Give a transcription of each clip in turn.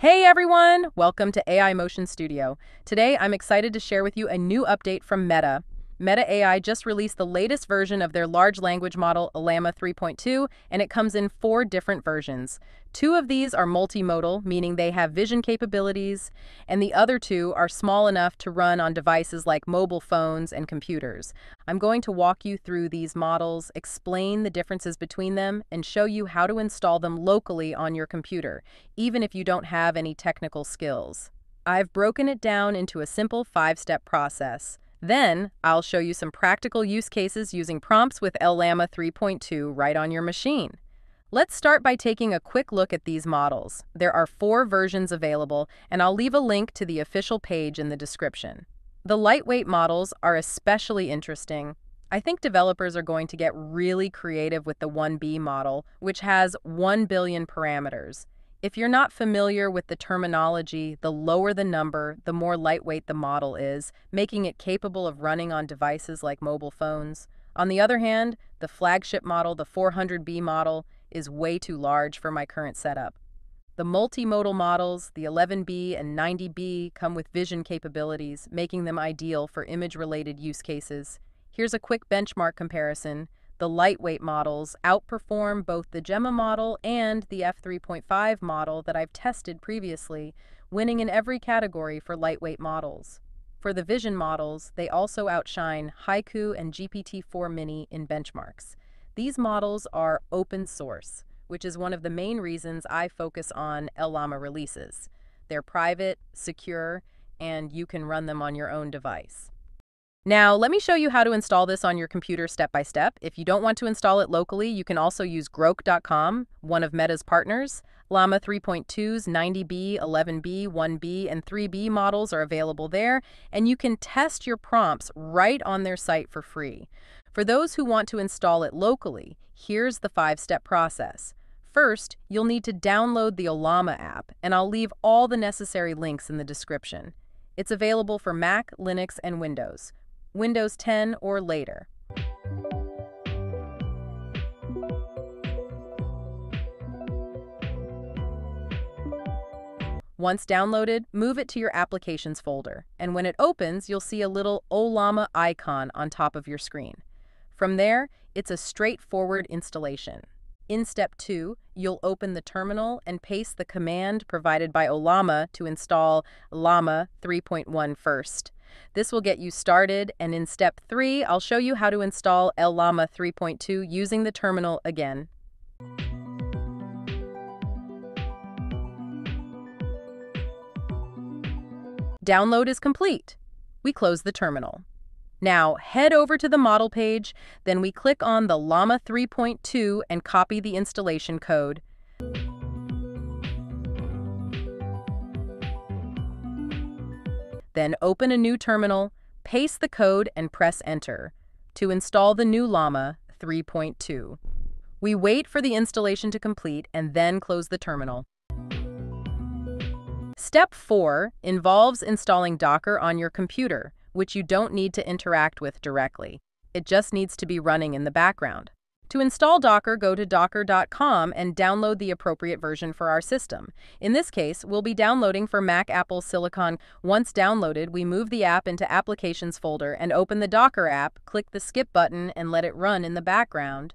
Hey everyone! Welcome to AI Motion Studio. Today I'm excited to share with you a new update from Meta. Meta AI just released the latest version of their large language model, Llama 3.2, and it comes in four different versions. Two of these are multimodal, meaning they have vision capabilities, and the other two are small enough to run on devices like mobile phones and computers. I'm going to walk you through these models, explain the differences between them, and show you how to install them locally on your computer, even if you don't have any technical skills. I've broken it down into a simple five-step process. Then, I'll show you some practical use cases using prompts with Llama 3.2 right on your machine. Let's start by taking a quick look at these models. There are four versions available, and I'll leave a link to the official page in the description. The lightweight models are especially interesting. I think developers are going to get really creative with the 1B model, which has 1 billion parameters. If you're not familiar with the terminology, the lower the number, the more lightweight the model is, making it capable of running on devices like mobile phones. On the other hand, the flagship model, the 400B model, is way too large for my current setup. The multimodal models, the 11B and 90B, come with vision capabilities, making them ideal for image-related use cases. Here's a quick benchmark comparison. The lightweight models outperform both the Gemma model and the F3.5 model that I've tested previously, winning in every category for lightweight models. For the Vision models, they also outshine Haiku and GPT-4 Mini in benchmarks. These models are open source, which is one of the main reasons I focus on Llama releases. They're private, secure, and you can run them on your own device. Now, let me show you how to install this on your computer step by step. If you don't want to install it locally, you can also use groq.com, one of Meta's partners. Llama 3.2's 90B, 11B, 1B, and 3B models are available there, and you can test your prompts right on their site for free. For those who want to install it locally, here's the five-step process. First, you'll need to download the Ollama app, and I'll leave all the necessary links in the description. It's available for Mac, Linux, and Windows. Windows 10 or later. Once downloaded, move it to your Applications folder, and when it opens, you'll see a little Ollama icon on top of your screen. From there, it's a straightforward installation. In step two, you'll open the terminal and paste the command provided by Ollama to install Llama 3.1 first. This will get you started, and in step three, I'll show you how to install Llama 3.2 using the terminal again. Download is complete. We close the terminal. Now, head over to the model page, then we click on the Llama 3.2 and copy the installation code. Then open a new terminal, paste the code, and press Enter to install the new Llama 3.2. We wait for the installation to complete and then close the terminal. Step 4 involves installing Docker on your computer which you don't need to interact with directly. It just needs to be running in the background. To install Docker, go to docker.com and download the appropriate version for our system. In this case, we'll be downloading for Mac Apple Silicon. Once downloaded, we move the app into Applications folder and open the Docker app, click the skip button, and let it run in the background.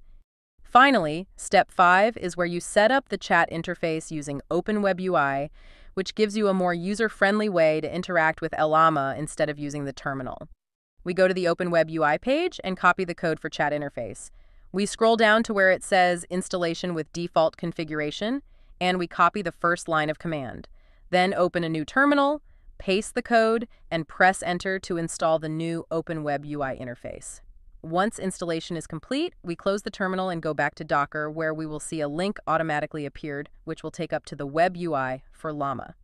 Finally, step 5 is where you set up the chat interface using OpenWebUI which gives you a more user-friendly way to interact with Llama instead of using the terminal. We go to the Open Web UI page and copy the code for chat interface. We scroll down to where it says installation with default configuration, and we copy the first line of command. Then open a new terminal, paste the code, and press enter to install the new Open Web UI interface. Once installation is complete, we close the terminal and go back to Docker where we will see a link automatically appeared, which will take up to the Web UI for Llama.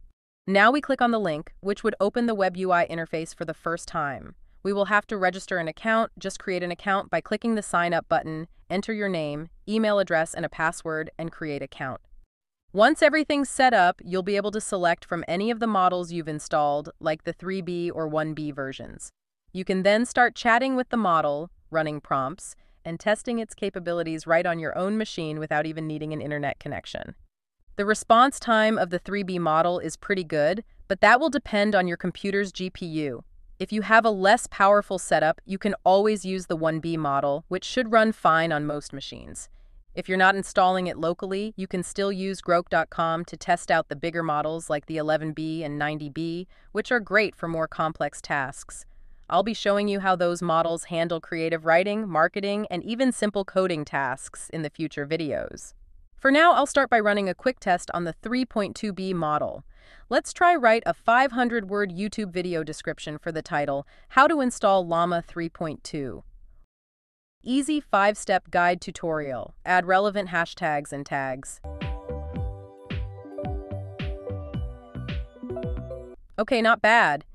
Now we click on the link, which would open the Web UI interface for the first time. We will have to register an account. Just create an account by clicking the Sign Up button, enter your name, email address, and a password, and create account. Once everything's set up, you'll be able to select from any of the models you've installed, like the 3B or 1B versions. You can then start chatting with the model, running prompts, and testing its capabilities right on your own machine without even needing an internet connection. The response time of the 3B model is pretty good, but that will depend on your computer's GPU. If you have a less powerful setup, you can always use the 1B model, which should run fine on most machines. If you're not installing it locally, you can still use groq.com to test out the bigger models like the 11B and 90B, which are great for more complex tasks. I'll be showing you how those models handle creative writing, marketing, and even simple coding tasks in the future videos. For now, I'll start by running a quick test on the 3.2B model. Let's try write a 500-word YouTube video description for the title, How to Install Llama 3.2. Easy 5-step guide tutorial. Add relevant hashtags and tags. Okay, not bad.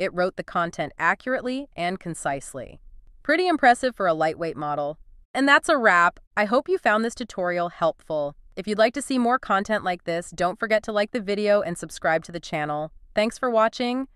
It wrote the content accurately and concisely. Pretty impressive for a lightweight model. And that's a wrap. I hope you found this tutorial helpful. If you'd like to see more content like this, don't forget to like the video and subscribe to the channel. Thanks for watching.